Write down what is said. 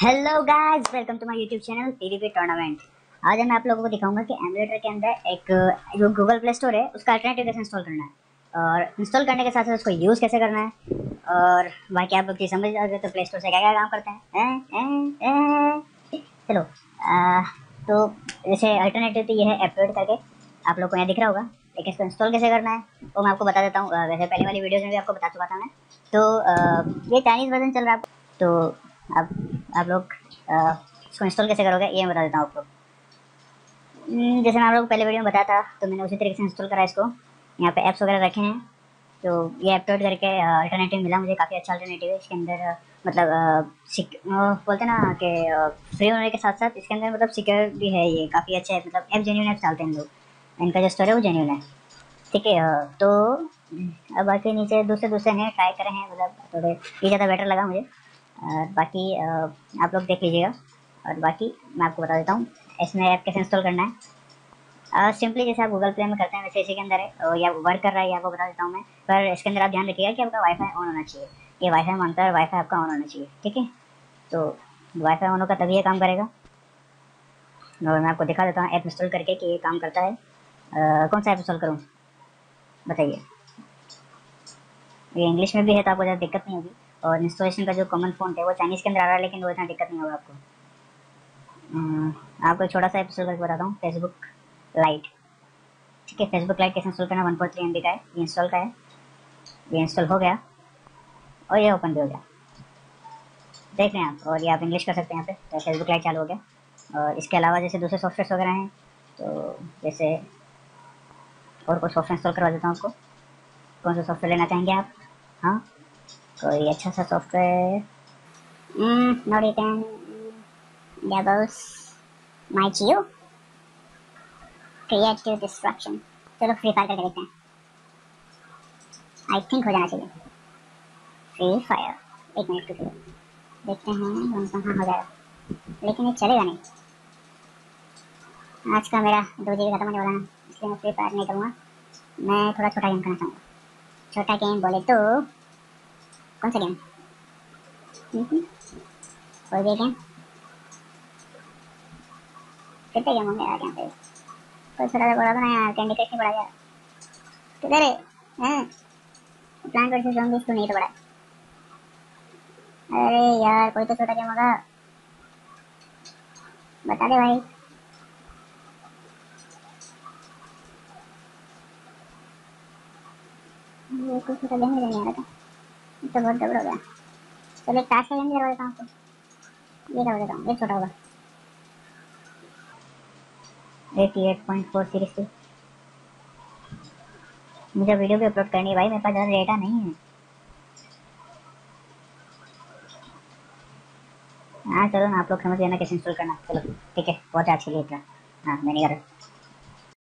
Hello guys welcome to my YouTube channel PvP tournament आज मैं आप लोगों को दिखाऊँगा कि एमुलेटर के अंदर एक, जो गूगल प्ले स्टोर है, उसका अल्टरनेटिव कैसे इंस्टॉल करना है। और इंस्टॉल करने के साथ साथ उसको यूज़ कैसे करना है। और बाकी आप लोग चीज़ समझ जाओगे तो प्ले स्टोर से क्या क्या काम करते हैं। चलो तो जैसे अल्टरनेटिव तो ये है अपलोड करके, आप लोग को यहाँ दिख रहा होगा। लेकिन इसको इंस्टॉल कैसे करना है, वो मैं आपको बता देता हूँ। वैसे पहले वाली वीडियोज़ में भी आपको बता चुका था मैं। तो ये चाइनीज़ वर्जन चल रहा है तो अब आप लोग इसको इंस्टॉल कैसे करोगे ये मैं बता देता हूँ आपको। हम्म, जैसे मैं आप लोग पहले वीडियो में बताया था तो मैंने उसी तरीके से इंस्टॉल करा इसको। यहाँ पे ऐप्स वगैरह रखे हैं तो ये ऐप अपलोड करके अल्टरनेटिव मिला मुझे काफ़ी अच्छा अल्टरनेटिव है। इसके अंदर मतलब बोलते ना कि फ्री होने के साथ साथ इसके अंदर मतलब सिक्योर भी है ये काफ़ी अच्छा है मतलब ऐप जेन्यून ऐप डालते हैं लोग। इनका जो स्टोर है वो जेन्यून है। ठीक है तो अब बाकी नीचे दूसरे दूसरे हैं ट्राई करे हैं मतलब थोड़े ये ज़्यादा बेटर लगा मुझे। और बाकी आप लोग देख लीजिएगा। और बाकी मैं आपको बता देता हूँ इसमें ऐप कैसे इंस्टॉल करना है। सिंपली जैसे आप गूगल प्ले में करते हैं वैसे इसी के अंदर है और या वर्क कर रहा है ये आपको बता देता हूँ मैं। पर इसके अंदर आप ध्यान रखिएगा कि आपका वाईफाई ऑन होना चाहिए। ये वाईफाई मानता है वाईफाई आपका ऑन होना चाहिए ठीक है? तो वाईफाई ऑन होगा तभी ये काम करेगा। और मैं आपको दिखा देता हूँ ऐप इंस्टॉल करके कि ये काम करता है। आ, कौन सा ऐप इंस्टॉल करूँ? बताइए। ये इंग्लिश में भी है तो आपको ज़्यादा दिक्कत नहीं होगी। और इंस्टॉलेशन का जो कॉमन फ़ॉन्ट है, वो चाइनीज़ के अंदर आ रहा है, लेकिन वो इतना दिक्कत नहीं होगा आपको। आपको छोटा सा एपिसोड करके बताता हूँ फेसबुक लाइट ठीक है फेसबुक लाइट कैसे इंस्टॉल करना वन पॉइंट थ्री एम का है, ये इंस्टॉल का है। ये इंस्टॉल हो गया, और ये ओपन भी हो गया। देख रहे हैं आप, और ये आप इंग्लिश कर सकते हैं यहाँ पे तो फेसबुक लाइट चालू हो गया। और इसके अलावा जैसे दूसरे सॉफ्टवेयर वगैरह हैं तो जैसे और कोई सॉफ्टवेयर इंस्टॉल करवा देता हूँ आपको। कौन सा सॉफ्टवेयर लेना चाहेंगे आप? हाँ? कोई अच्छा सा software not doubles my Jio creative destruction चलो फ्री फायर करके देखते हैं आई थिंक हो जाना चाहिए फ्री फायर एक मिनट के लिए देखते हैं वन कहाँ हो जाएगा लेकिन ये चलेगा नहीं आज का मेरा दो जी खत्म होने वाला है इसलिए मैं फ्री फायर नहीं करूँगा मैं थोड़ा छोटा गेम करना चाहूँगा छोटा गेम बोले तो कौन सा गेम कोई भी गेम कितने गेम होंगे यार यहाँ पे कोई छोटा सा बोला था ना यार कैंडी क्रश नहीं पड़ा यार किधर है हैं प्लांट वर्सेस ज़ॉम्बीज तो नहीं तो पड़ा अरे यार कोई तो छोटा गेम होगा बता दे भाई ये कुछ छोटा गेम नहीं आ रहा था तो बहुत डबल हो गया चलो एक टास्क का गेम करवा देता हूँ ये करवा देता हूँ ये छोटा होगा eighty eight point four series थी मुझे वीडियो भी अपलोड करनी है भाई मेरे पास ज़्यादा डेटा नहीं है हाँ चलो ना आप लोग समझ गए ना कैसे इंस्टॉल करना चलो ठीक है बहुत अच्छी लेट रहा हाँ मैंने कर